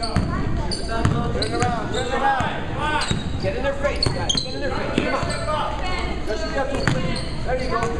Turn around, turn around. Get in their face, guys. Get in their face. Come on. There you go.